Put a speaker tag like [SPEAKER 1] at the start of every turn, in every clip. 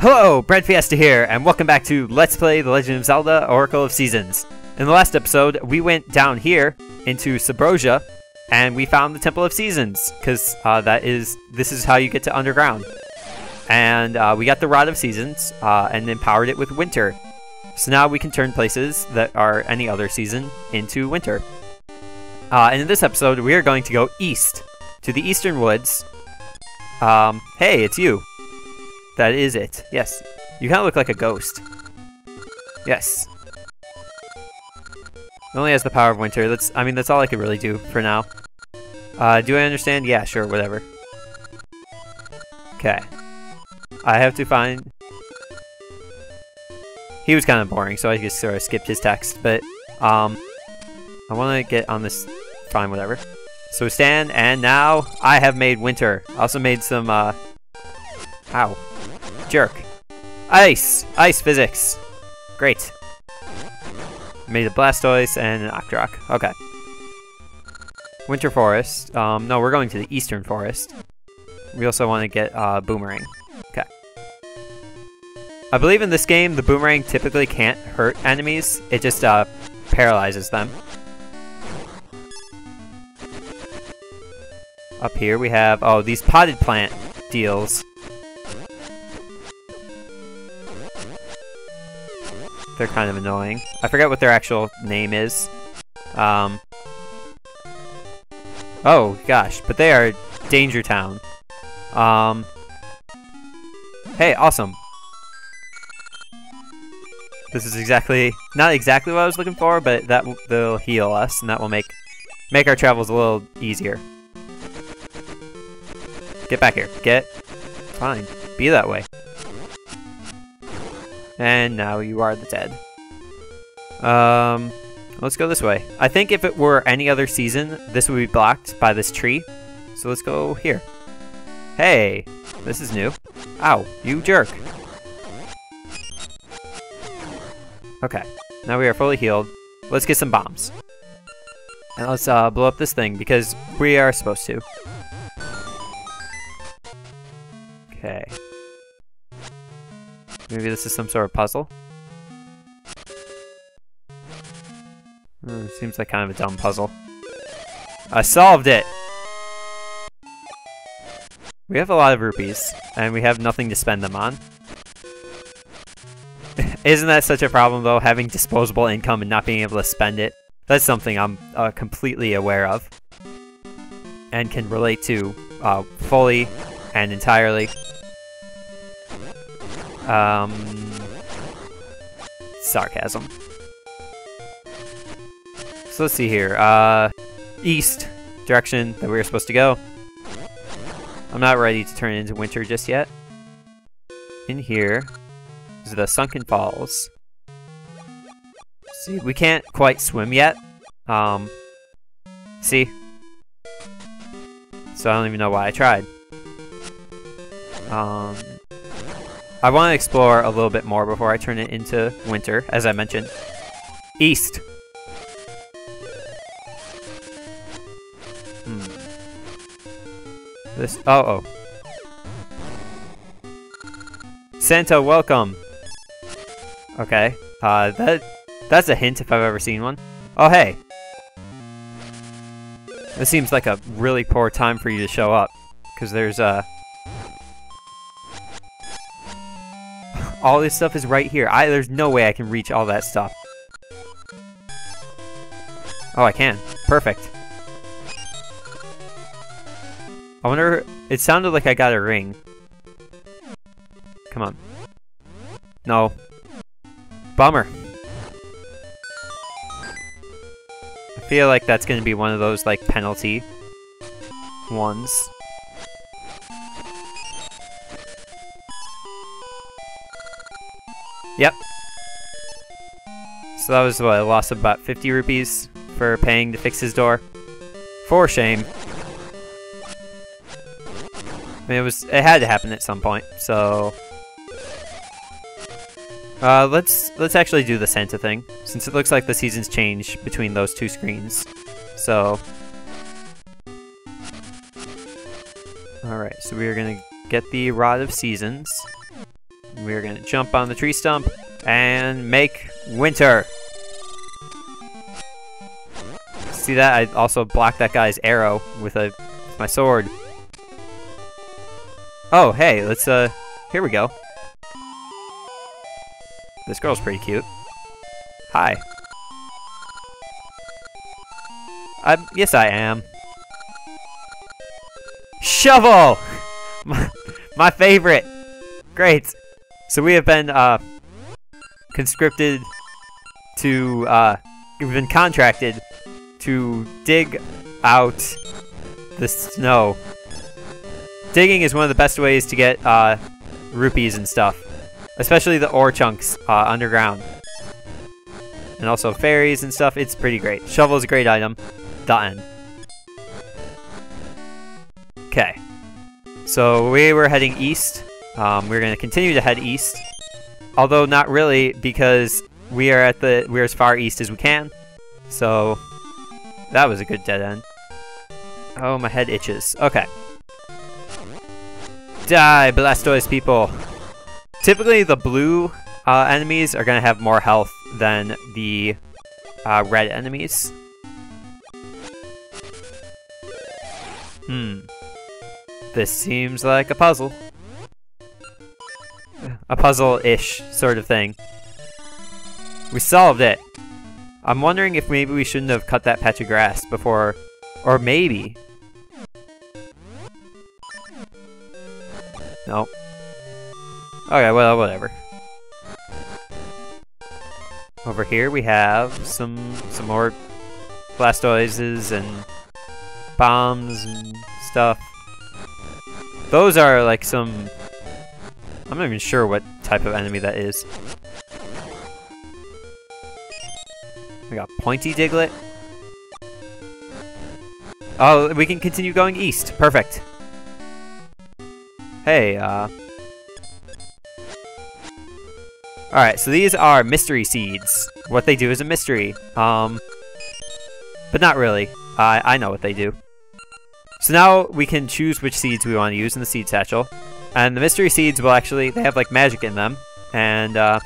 [SPEAKER 1] Hello, Bread Fiesta here, and welcome back to Let's Play The Legend of Zelda Oracle of Seasons. In the last episode, we went down here into Subrosia, and we found the Temple of Seasons, because uh, that is this is how you get to underground. And uh, we got the Rod of Seasons, uh, and then powered it with Winter. So now we can turn places that are any other season into Winter. Uh, and in this episode, we are going to go east, to the Eastern Woods. Um, hey, it's you. That is it. Yes. You kind of look like a ghost. Yes. It only has the power of winter. That's, I mean, that's all I could really do for now. Uh, do I understand? Yeah, sure, whatever. Okay. I have to find... He was kind of boring, so I just sort of skipped his text, but, um... I want to get on this... Fine, whatever. So stand, and now I have made winter. I also made some, uh... Ow jerk. Ice! Ice physics! Great. Made a Blastoise and an Octorok. Okay. Winter Forest. Um, no, we're going to the Eastern Forest. We also want to get uh, Boomerang. Okay. I believe in this game, the Boomerang typically can't hurt enemies. It just uh, paralyzes them. Up here we have, oh, these potted plant deals. They're kind of annoying. I forget what their actual name is. Um, oh, gosh, but they are Danger Town. Um, hey, awesome. This is exactly, not exactly what I was looking for, but that will heal us, and that will make, make our travels a little easier. Get back here. Get. Fine. Be that way. And now you are the dead. Um, let's go this way. I think if it were any other season, this would be blocked by this tree. So let's go here. Hey, this is new. Ow, you jerk. Okay, now we are fully healed. Let's get some bombs. And let's uh, blow up this thing, because we are supposed to. Okay. Maybe this is some sort of puzzle? Hmm, seems like kind of a dumb puzzle. I solved it! We have a lot of rupees, and we have nothing to spend them on. Isn't that such a problem, though, having disposable income and not being able to spend it? That's something I'm uh, completely aware of. And can relate to uh, fully and entirely. Um, sarcasm. So let's see here. Uh, east direction that we were supposed to go. I'm not ready to turn into winter just yet. In here is the Sunken Falls. See, we can't quite swim yet. Um, see? So I don't even know why I tried. Um, I want to explore a little bit more before I turn it into winter, as I mentioned. East. Hmm. This. Oh, oh. Santa, welcome. Okay. Uh, that that's a hint if I've ever seen one. Oh, hey. This seems like a really poor time for you to show up, because there's. Uh, All this stuff is right here. I There's no way I can reach all that stuff. Oh, I can. Perfect. I wonder... It sounded like I got a ring. Come on. No. Bummer. I feel like that's going to be one of those, like, penalty ones. Yep. So that was what, loss of about 50 rupees for paying to fix his door. For shame. I mean, it was, it had to happen at some point, so... Uh, let's, let's actually do the Santa thing, since it looks like the seasons change between those two screens. So... Alright, so we are gonna get the Rod of Seasons. We're gonna jump on the tree stump and make winter. See that? I also blocked that guy's arrow with a with my sword. Oh, hey, let's uh here we go. This girl's pretty cute. Hi. I yes I am. Shovel! my, my favorite! Great! So we have been, uh, conscripted to, uh, we've been contracted to dig out the snow. Digging is one of the best ways to get, uh, rupees and stuff. Especially the ore chunks, uh, underground. And also fairies and stuff, it's pretty great. Shovel is a great item. Done. Okay. So we were heading east. Um, we're going to continue to head east. Although not really, because we are at the we're as far east as we can. So that was a good dead end. Oh, my head itches. Okay. Die, Blastoise people. Typically, the blue uh, enemies are going to have more health than the uh, red enemies. Hmm. This seems like a puzzle. A puzzle-ish sort of thing. We solved it! I'm wondering if maybe we shouldn't have cut that patch of grass before... Or maybe... No. Okay, well, whatever. Over here we have some some more Blastoises and bombs and stuff. Those are like some... I'm not even sure what type of enemy that is. We got Pointy Diglett. Oh, we can continue going east. Perfect. Hey, uh... Alright, so these are mystery seeds. What they do is a mystery. Um, but not really. I, I know what they do. So now we can choose which seeds we want to use in the seed satchel. And the mystery seeds will actually, they have like magic in them. And uh,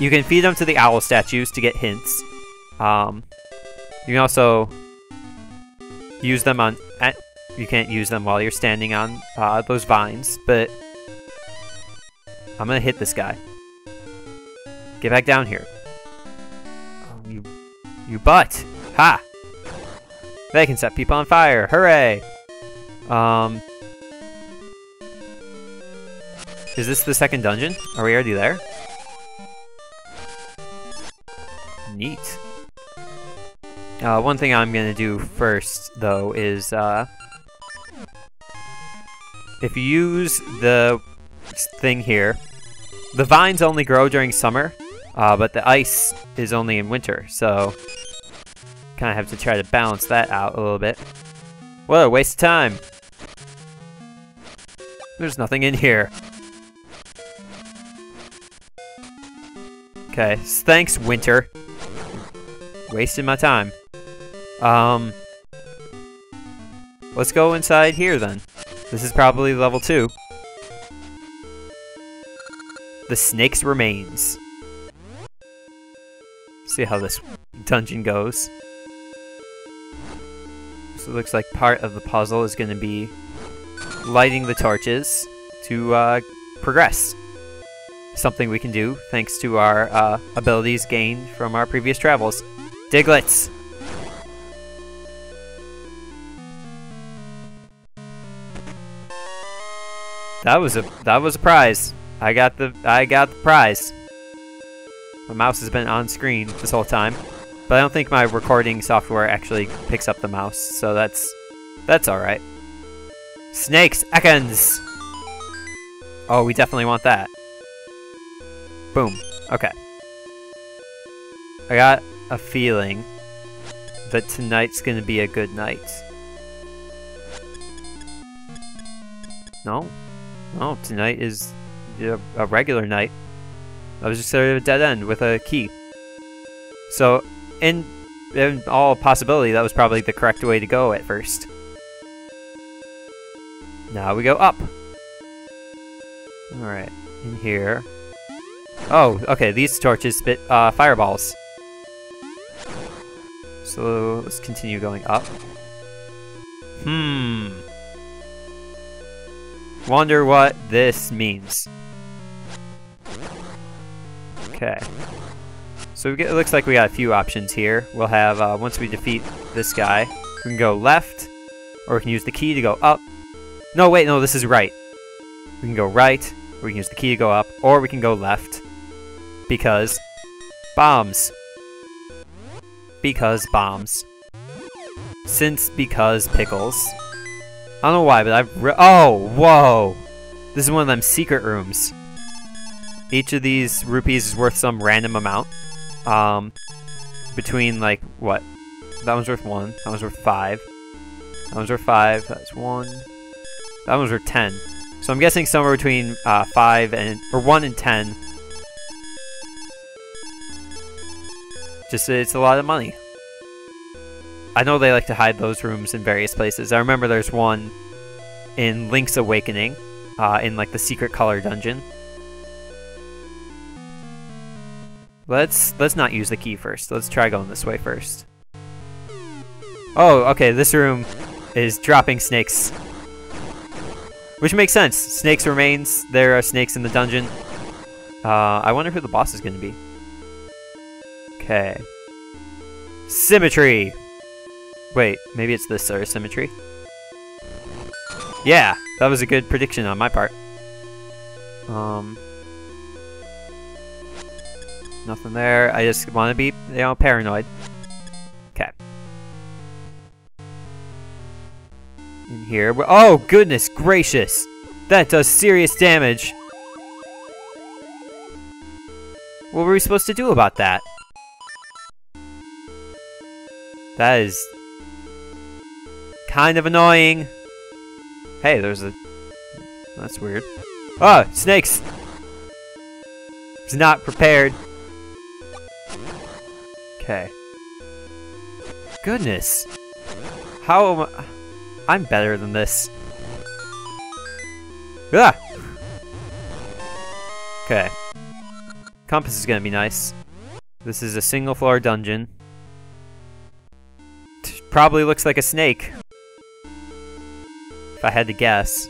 [SPEAKER 1] you can feed them to the owl statues to get hints. Um, you can also use them on, eh, you can't use them while you're standing on uh, those vines, but I'm gonna hit this guy. Get back down here. Oh, you, you butt! Ha! They can set people on fire! Hooray! Um... Is this the second dungeon? Are we already there? Neat. Uh, one thing I'm gonna do first, though, is, uh... If you use the thing here, the vines only grow during summer, uh, but the ice is only in winter, so kind of have to try to balance that out a little bit. What a waste of time. There's nothing in here. Okay, thanks, winter. Wasting my time. Um, let's go inside here then. This is probably level 2. The snake's remains see how this dungeon goes. So it looks like part of the puzzle is going to be lighting the torches to uh, progress. Something we can do thanks to our uh, abilities gained from our previous travels. Digletts! That was a that was a prize. I got the I got the prize. My mouse has been on screen this whole time, but I don't think my recording software actually picks up the mouse, so that's that's alright. Snakes! Ekans! Oh, we definitely want that. Boom. Okay. I got a feeling that tonight's gonna be a good night. No? No, tonight is a regular night. I was just of a dead end with a key. So, in, in all possibility, that was probably the correct way to go at first. Now we go up. Alright. in here. Oh, okay, these torches spit uh, fireballs. So let's continue going up. Hmm. Wonder what this means. Okay. So get, it looks like we got a few options here. We'll have, uh, once we defeat this guy, we can go left, or we can use the key to go up. No, wait, no, this is right. We can go right, or we can use the key to go up, or we can go left. Because bombs. Because bombs. Since because pickles. I don't know why, but I've Oh, whoa! This is one of them secret rooms. Each of these rupees is worth some random amount. Um, between, like, what? That one's worth one. That one's worth five. That one's worth five. That's one. That one's worth ten. So I'm guessing somewhere between uh, five and... Or one and ten. Just, it's a lot of money. I know they like to hide those rooms in various places. I remember there's one in Link's Awakening, uh, in like the secret color dungeon. Let's let's not use the key first. Let's try going this way first. Oh, okay, this room is dropping snakes. Which makes sense. Snakes remains. There are snakes in the dungeon. Uh, I wonder who the boss is going to be. Okay. Symmetry! Wait, maybe it's this of symmetry? Yeah, that was a good prediction on my part. Um, nothing there. I just want to be, you know, paranoid. Okay. In here. Oh, goodness gracious! That does serious damage! What were we supposed to do about that? That is kind of annoying. Hey, there's a... That's weird. Oh, snakes! He's not prepared. Okay. Goodness. How am I... I'm better than this. Ah! Okay. Compass is gonna be nice. This is a single floor dungeon. Probably looks like a snake. If I had to guess.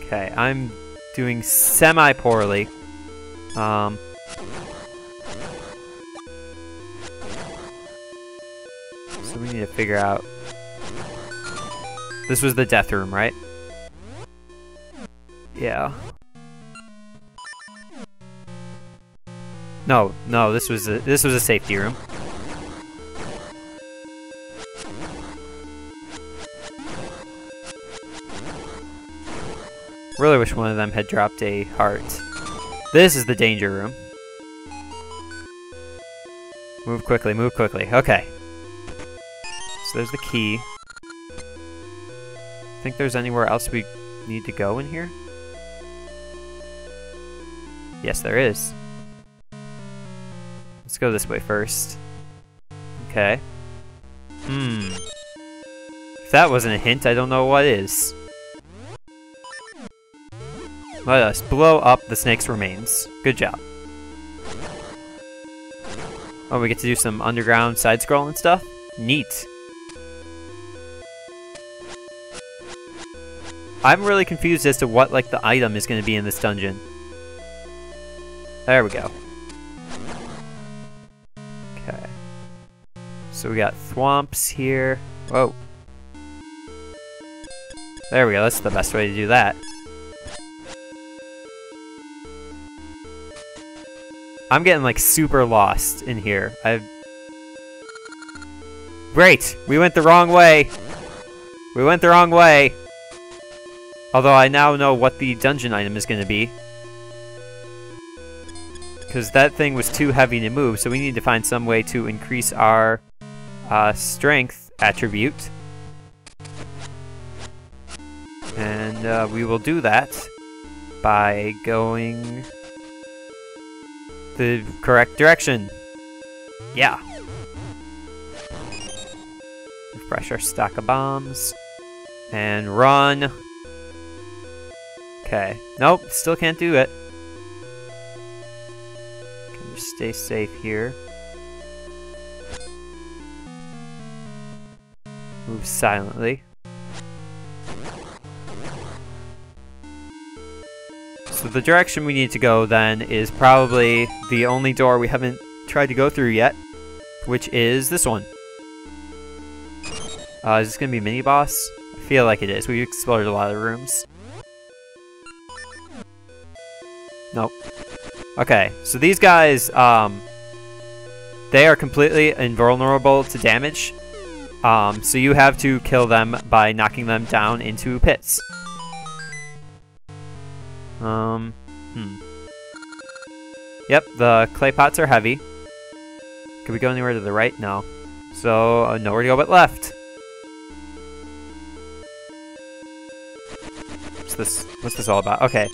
[SPEAKER 1] Okay, I'm doing semi-poorly. Um, so we need to figure out... This was the death room, right? Yeah. No, no, this was a, this was a safety room. Really wish one of them had dropped a heart. This is the danger room. Move quickly, move quickly. Okay. So there's the key. Think there's anywhere else we need to go in here? Yes, there is. Let's go this way first. Okay. Hmm. If that wasn't a hint, I don't know what is. Let us blow up the snake's remains. Good job. Oh, we get to do some underground side-scrolling stuff? Neat. I'm really confused as to what, like, the item is going to be in this dungeon. There we go. So we got thwomps here. Whoa. There we go, that's the best way to do that. I'm getting like super lost in here. I've... Great! We went the wrong way! We went the wrong way! Although I now know what the dungeon item is going to be. Because that thing was too heavy to move, so we need to find some way to increase our uh, strength attribute. And uh, we will do that by going the correct direction. Yeah. Refresh our stack of bombs. And run. Okay. Nope, still can't do it. Can just stay safe here. Move silently. So the direction we need to go then is probably the only door we haven't tried to go through yet, which is this one. Uh, is this gonna be mini boss? I feel like it is. We've explored a lot of rooms. Nope. Okay, so these guys, um, they are completely invulnerable to damage. Um, so you have to kill them by knocking them down into pits. Um, hmm. Yep, the clay pots are heavy. Can we go anywhere to the right? No. So, uh, nowhere to go but left. What's this? What's this all about? Okay.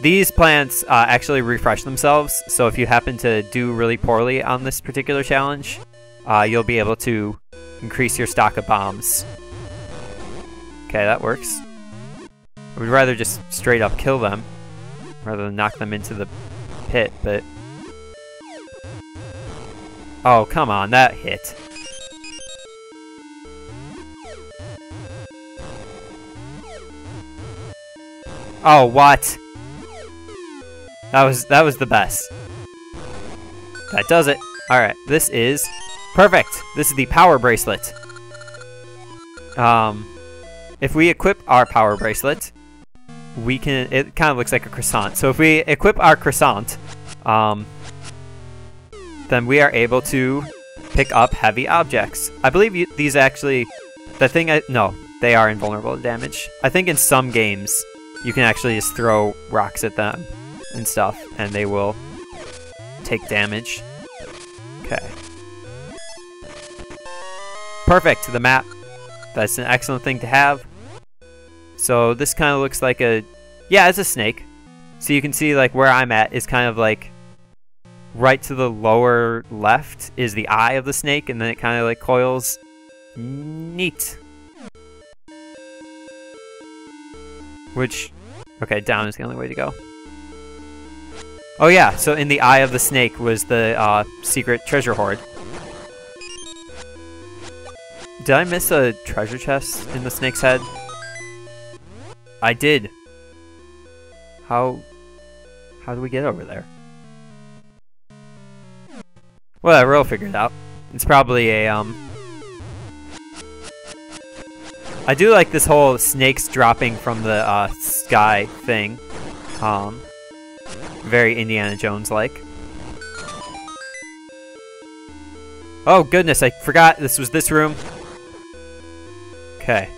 [SPEAKER 1] These plants uh, actually refresh themselves, so if you happen to do really poorly on this particular challenge, uh, you'll be able to increase your stock of bombs. Okay, that works. I would rather just straight up kill them, rather than knock them into the pit, but... Oh, come on, that hit. Oh, what? That was that was the best. That does it. Alright, this is perfect. This is the power bracelet. Um if we equip our power bracelet, we can it kind of looks like a croissant. So if we equip our croissant, um then we are able to pick up heavy objects. I believe you, these actually the thing I no, they are invulnerable to damage. I think in some games you can actually just throw rocks at them and stuff, and they will take damage. Perfect, the map. That's an excellent thing to have. So this kind of looks like a... Yeah, it's a snake. So you can see like where I'm at is kind of like right to the lower left is the eye of the snake and then it kind of like coils. Neat. Which, okay, down is the only way to go. Oh yeah, so in the eye of the snake was the uh, secret treasure hoard. Did I miss a treasure chest in the snake's head? I did. How... How do we get over there? Whatever, I'll figure it out. It's probably a, um... I do like this whole snakes dropping from the, uh, sky thing. Um, very Indiana Jones-like. Oh goodness, I forgot this was this room. Okay.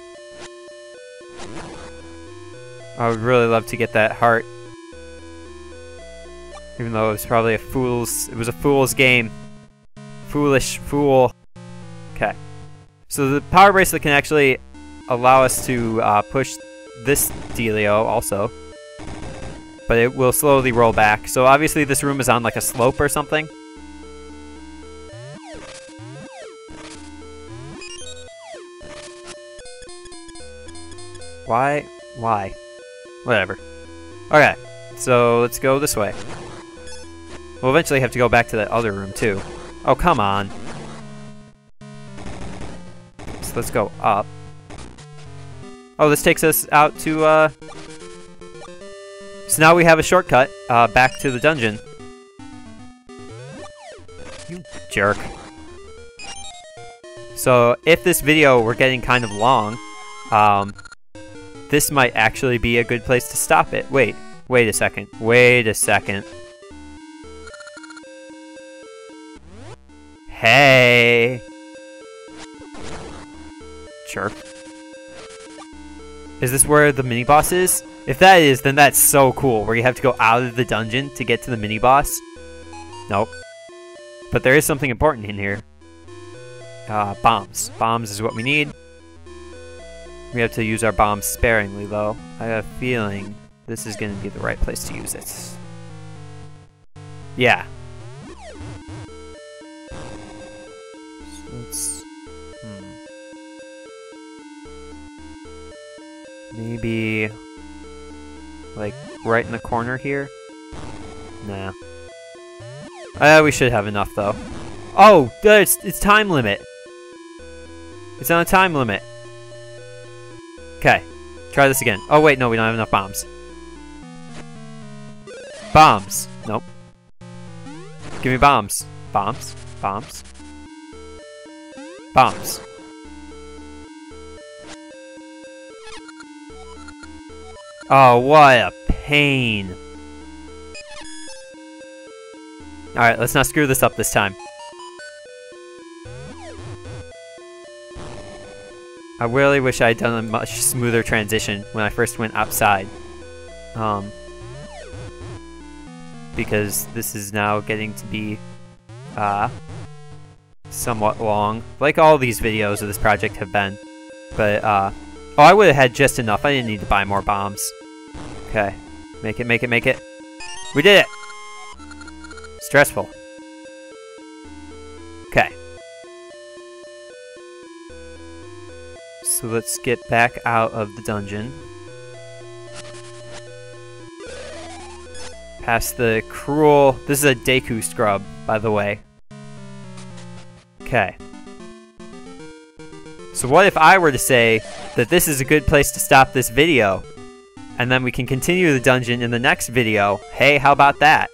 [SPEAKER 1] I would really love to get that heart. Even though it was probably a fool's... It was a fool's game. Foolish fool. Okay. So the power bracelet can actually allow us to uh, push this dealio also but it will slowly roll back. So obviously this room is on like a slope or something. Why? Why? Whatever. Okay, so let's go this way. We'll eventually have to go back to that other room too. Oh, come on. So let's go up. Oh, this takes us out to, uh, so now we have a shortcut uh, back to the dungeon. You jerk. So if this video were getting kind of long, um, this might actually be a good place to stop it. Wait, wait a second, wait a second. Hey! Jerk. Is this where the mini boss is? If that is, then that's so cool, where you have to go out of the dungeon to get to the mini-boss. Nope. But there is something important in here. Uh, bombs. Bombs is what we need. We have to use our bombs sparingly, though. I have a feeling this is going to be the right place to use it. Yeah. So let's... Hmm. Maybe like, right in the corner here? Nah. Uh, we should have enough, though. Oh, it's, it's time limit. It's on a time limit. Okay. Try this again. Oh, wait, no, we don't have enough bombs. Bombs. Nope. Give me bombs. Bombs. Bombs. Bombs. Oh, what a pain. Alright, let's not screw this up this time. I really wish I had done a much smoother transition when I first went outside. Um, because this is now getting to be uh, somewhat long, like all these videos of this project have been. But, uh, oh, I would have had just enough. I didn't need to buy more bombs. Okay, make it, make it, make it. We did it! Stressful. So let's get back out of the dungeon. Past the cruel... This is a Deku scrub, by the way. Okay. So what if I were to say that this is a good place to stop this video, and then we can continue the dungeon in the next video? Hey, how about that?